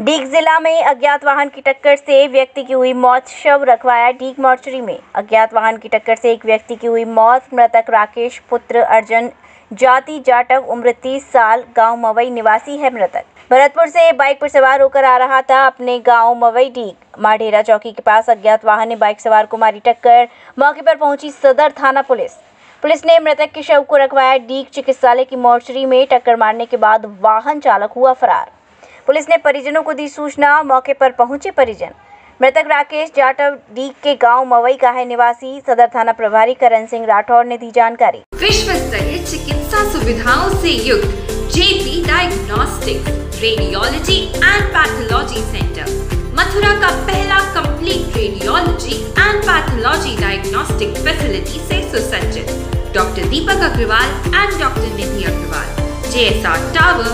डीग जिला में अज्ञात वाहन की टक्कर से व्यक्ति की हुई मौत, शव रखवाया डीग मॉर्चरी में। अज्ञात वाहन की टक्कर से एक व्यक्ति की हुई मौत, मृतक राकेश, पुत्र अर्जन, जाति जाटव, उम्र तीस साल, गाँव मवई निवासी है मृतक। भरतपुर से बाइक पर सवार होकर आ रहा था अपने गाँव मवई डीग। माढेरा चौकी के पास अज्ञात वाहन ने बाइक सवार को मारी टक्कर। मौके पर पहुँची सदर थाना पुलिस। पुलिस ने मृतक के शव को रखवाया डीग चिकित्सालय की मोर्चरी में टक्कर मारने के बाद वाहन चालक हुआ फरार। पुलिस ने परिजनों को दी सूचना, मौके पर पहुँचे परिजन। मृतक राकेश जाटव डीग के गाँव मवई का है निवासी। सदर थाना प्रभारी करण सिंह राठौर ने दी जानकारी। विश्व स्तरीय चिकित्सा सुविधाओं से युक्त JP diagnostic radiology and pathology centre Mathura का पहला complete radiology and pathology diagnostic facility से सुसज्जित। Doctor Deepak Agrawal and doctor Nidhi Agrawal J S R tower